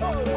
Vamos!